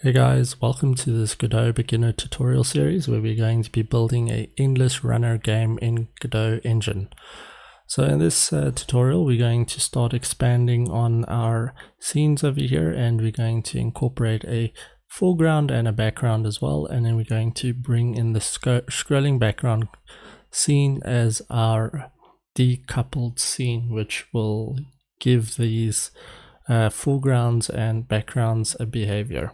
Hey guys, welcome to this Godot beginner tutorial series where we're going to be building a endless runner game in Godot engine. So in this uh, tutorial we're going to start expanding on our scenes over here and we're going to incorporate a foreground and a background as well and then we're going to bring in the scrolling background scene as our decoupled scene which will give these uh, foregrounds and backgrounds a behavior.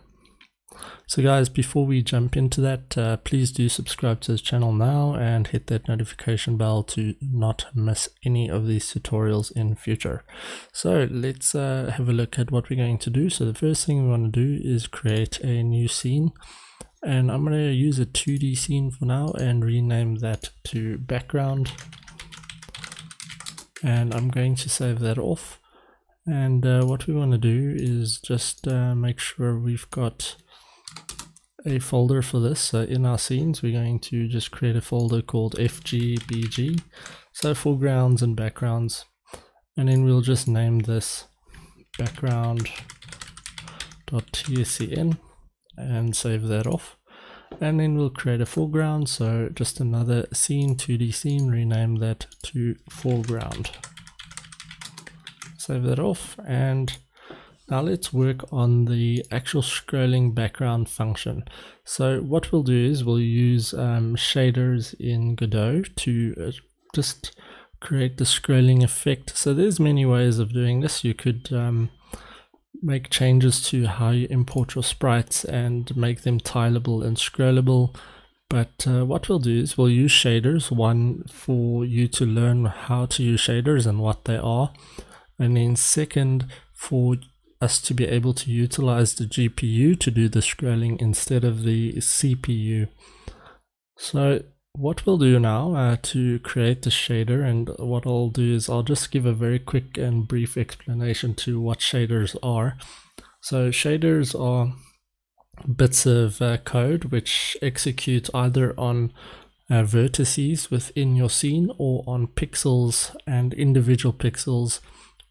So guys, before we jump into that, uh, please do subscribe to this channel now and hit that notification bell to not miss any of these tutorials in future. So let's uh, have a look at what we're going to do. So the first thing we want to do is create a new scene and I'm going to use a 2D scene for now and rename that to background and I'm going to save that off and uh, what we want to do is just uh, make sure we've got a folder for this. So in our scenes, we're going to just create a folder called FGBG. So foregrounds and backgrounds. And then we'll just name this background.tscn and save that off. And then we'll create a foreground. So just another scene, 2D scene, rename that to foreground. Save that off and now let's work on the actual scrolling background function. So what we'll do is we'll use um, shaders in Godot to uh, just create the scrolling effect. So there's many ways of doing this. You could um, make changes to how you import your sprites and make them tileable and scrollable. But uh, what we'll do is we'll use shaders, one for you to learn how to use shaders and what they are. And then second, for us to be able to utilize the GPU to do the scrolling instead of the CPU. So what we'll do now uh, to create the shader and what I'll do is I'll just give a very quick and brief explanation to what shaders are. So shaders are bits of uh, code which execute either on uh, vertices within your scene or on pixels and individual pixels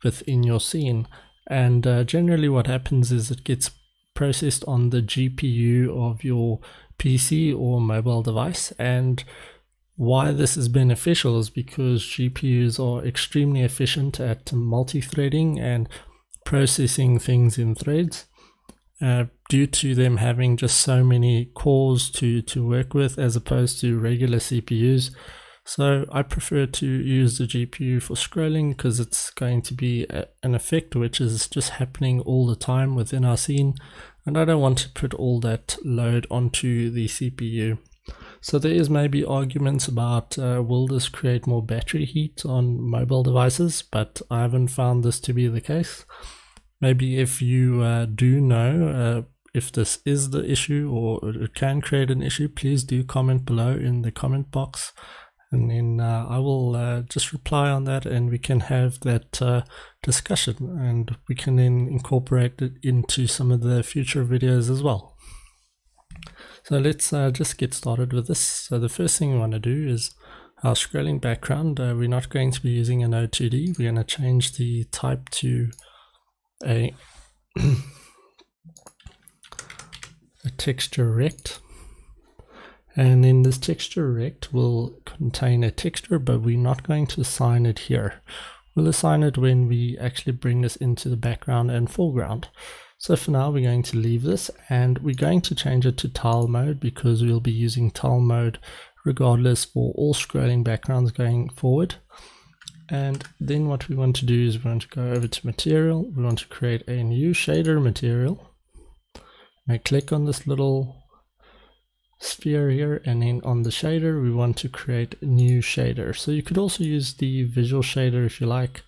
within your scene and uh, generally what happens is it gets processed on the GPU of your PC or mobile device. And why this is beneficial is because GPUs are extremely efficient at multi-threading and processing things in threads uh, due to them having just so many cores to, to work with as opposed to regular CPUs so I prefer to use the GPU for scrolling because it's going to be a, an effect which is just happening all the time within our scene and I don't want to put all that load onto the CPU. So there is maybe arguments about uh, will this create more battery heat on mobile devices, but I haven't found this to be the case. Maybe if you uh, do know uh, if this is the issue or it can create an issue, please do comment below in the comment box and then uh, I will uh, just reply on that and we can have that uh, discussion and we can then incorporate it into some of the future videos as well. So let's uh, just get started with this. So the first thing we want to do is our scrolling background. Uh, we're not going to be using a Node 2D. We're going to change the type to a, a texture rect and then this texture rect will contain a texture, but we're not going to assign it here. We'll assign it when we actually bring this into the background and foreground. So for now, we're going to leave this and we're going to change it to tile mode because we'll be using tile mode regardless for all scrolling backgrounds going forward. And then what we want to do is we want to go over to material. We want to create a new shader material. And I click on this little sphere here and then on the shader we want to create a new shader so you could also use the visual shader if you like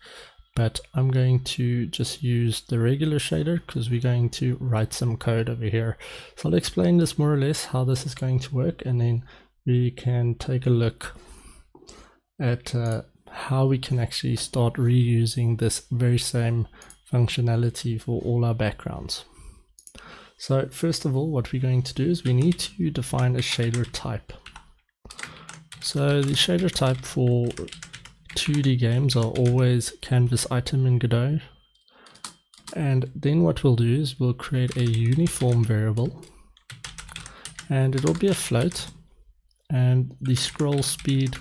but I'm going to just use the regular shader because we're going to write some code over here so I'll explain this more or less how this is going to work and then we can take a look at uh, how we can actually start reusing this very same functionality for all our backgrounds. So first of all, what we're going to do is we need to define a shader type. So the shader type for 2D games are always canvas item in Godot. And then what we'll do is we'll create a uniform variable and it'll be a float and the scroll speed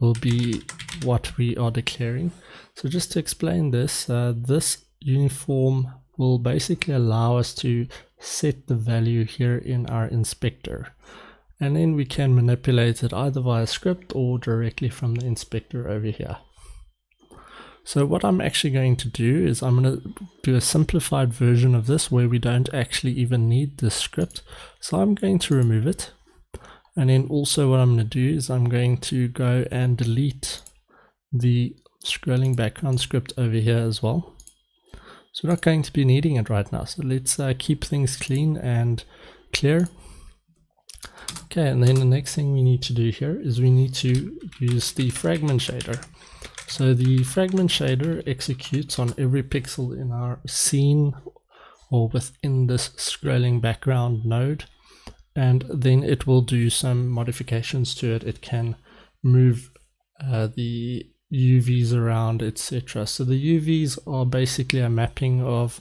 will be what we are declaring. So just to explain this, uh, this uniform will basically allow us to set the value here in our inspector. And then we can manipulate it either via script or directly from the inspector over here. So what I'm actually going to do is I'm going to do a simplified version of this where we don't actually even need this script. So I'm going to remove it. And then also what I'm going to do is I'm going to go and delete the scrolling background script over here as well. So we're not going to be needing it right now. So let's uh, keep things clean and clear. Okay, and then the next thing we need to do here is we need to use the fragment shader. So the fragment shader executes on every pixel in our scene or within this scrolling background node and then it will do some modifications to it. It can move uh, the UVs around etc. So the UVs are basically a mapping of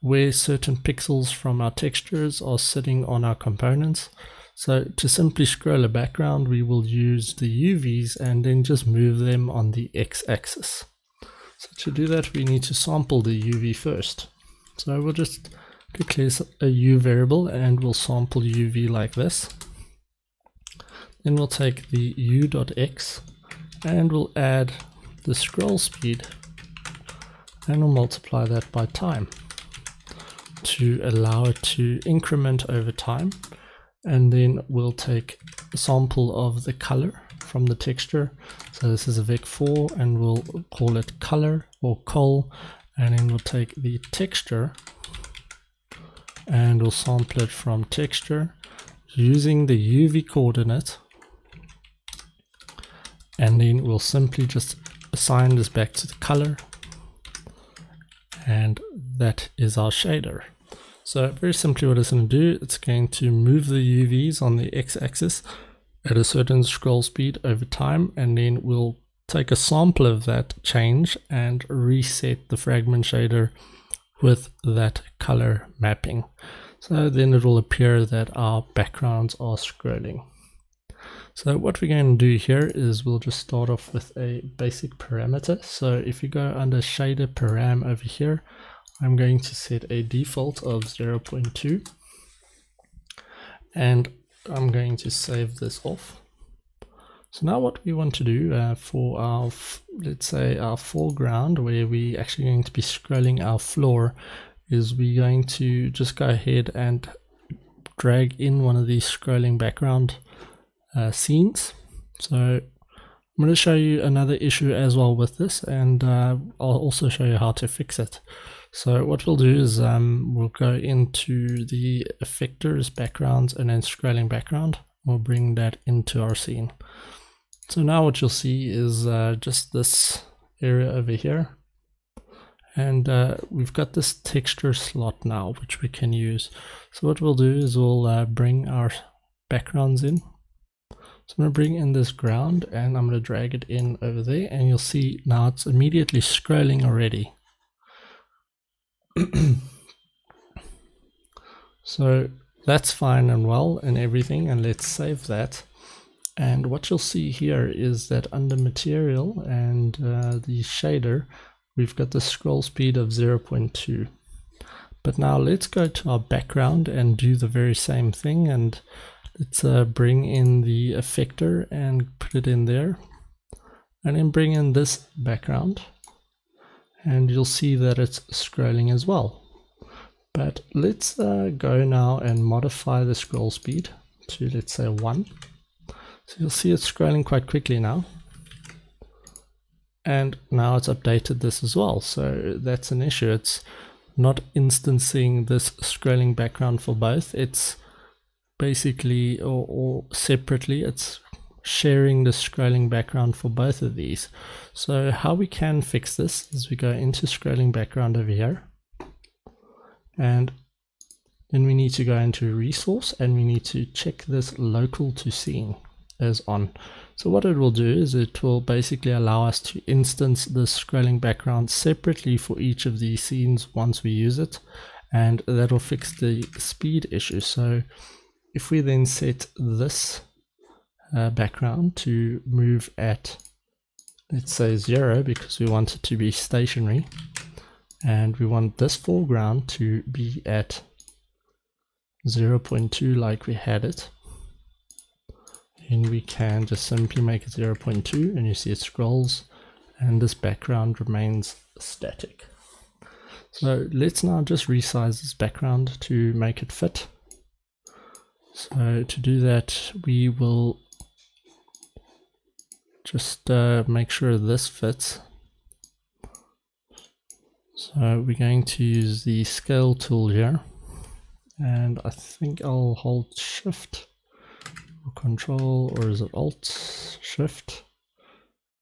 where certain pixels from our textures are sitting on our components. So to simply scroll a background, we will use the UVs and then just move them on the x-axis. So to do that, we need to sample the UV first. So we'll just declare a U variable and we'll sample UV like this. Then we'll take the u.x and we'll add the scroll speed and we'll multiply that by time to allow it to increment over time. And then we'll take a sample of the color from the texture. So this is a vec4 and we'll call it color or col and then we'll take the texture and we'll sample it from texture using the UV coordinate and then we'll simply just assign this back to the color and that is our shader so very simply what it's going to do, it's going to move the UVs on the x-axis at a certain scroll speed over time and then we'll take a sample of that change and reset the fragment shader with that color mapping. So then it will appear that our backgrounds are scrolling. So what we're going to do here is we'll just start off with a basic parameter. So if you go under shader param over here, I'm going to set a default of 0.2 and I'm going to save this off. So now what we want to do uh, for our, let's say our foreground where we actually going to be scrolling our floor is we're going to just go ahead and drag in one of these scrolling background uh, scenes. So I'm going to show you another issue as well with this and uh, I'll also show you how to fix it. So what we'll do is um, we'll go into the effectors backgrounds and then scrolling background. We'll bring that into our scene. So now what you'll see is uh, just this area over here. And uh, we've got this texture slot now, which we can use. So what we'll do is we'll uh, bring our backgrounds in. So I'm going to bring in this ground and I'm going to drag it in over there and you'll see now it's immediately scrolling already. so that's fine and well and everything and let's save that and what you'll see here is that under material and uh, the shader we've got the scroll speed of 0.2 but now let's go to our background and do the very same thing and let's uh, bring in the effector and put it in there and then bring in this background and you'll see that it's scrolling as well. But let's uh, go now and modify the scroll speed to let's say 1. So you'll see it's scrolling quite quickly now. And now it's updated this as well. So that's an issue. It's not instancing this scrolling background for both. It's basically or, or separately it's sharing the scrolling background for both of these. So how we can fix this is we go into scrolling background over here and then we need to go into resource and we need to check this local to scene. as on. So what it will do is it will basically allow us to instance the scrolling background separately for each of these scenes once we use it and that'll fix the speed issue. So if we then set this uh, background to move at let's say zero because we want it to be stationary and we want this foreground to be at 0.2 like we had it and we can just simply make it 0.2 and you see it scrolls and this background remains static. So let's now just resize this background to make it fit. So to do that we will just uh, make sure this fits. So we're going to use the scale tool here. And I think I'll hold shift or control or is it alt? Shift.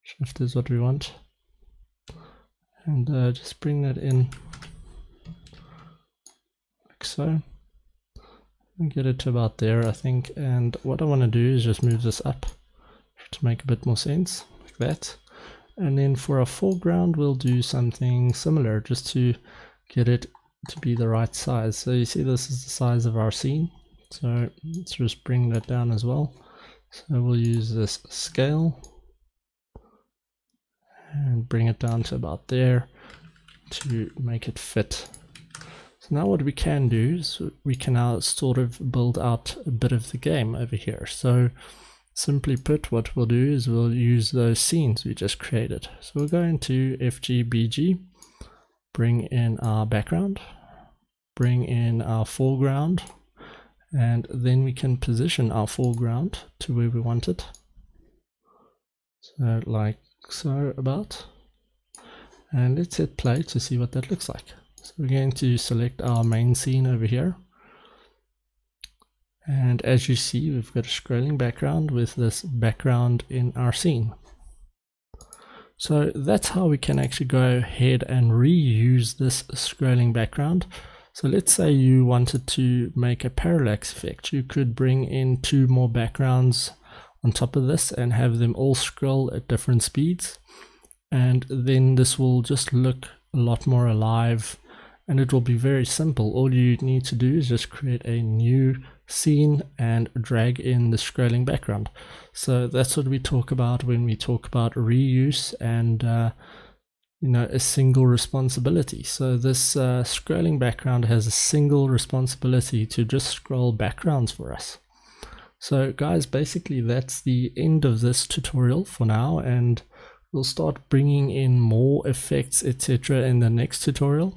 Shift is what we want. And uh, just bring that in like so get it to about there I think and what I want to do is just move this up to make a bit more sense like that and then for our foreground we'll do something similar just to get it to be the right size so you see this is the size of our scene so let's just bring that down as well. So we'll use this scale and bring it down to about there to make it fit. So now what we can do is we can now sort of build out a bit of the game over here. So simply put what we'll do is we'll use those scenes we just created. So we'll go into FGBG, bring in our background, bring in our foreground, and then we can position our foreground to where we want it so like so about and let's hit play to see what that looks like so we're going to select our main scene over here and as you see we've got a scrolling background with this background in our scene so that's how we can actually go ahead and reuse this scrolling background so let's say you wanted to make a parallax effect. You could bring in two more backgrounds on top of this and have them all scroll at different speeds. And then this will just look a lot more alive and it will be very simple. All you need to do is just create a new scene and drag in the scrolling background. So that's what we talk about when we talk about reuse and uh, you know a single responsibility so this uh, scrolling background has a single responsibility to just scroll backgrounds for us so guys basically that's the end of this tutorial for now and we'll start bringing in more effects etc in the next tutorial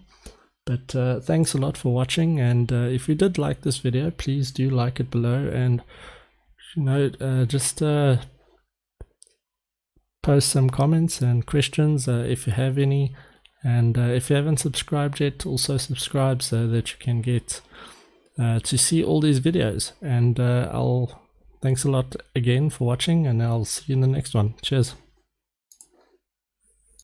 but uh, thanks a lot for watching and uh, if you did like this video please do like it below and you know uh, just uh, post some comments and questions uh, if you have any. And uh, if you haven't subscribed yet, also subscribe so that you can get to see all these videos. And I'll thanks a lot again for watching, and I'll see you in the next one. Cheers.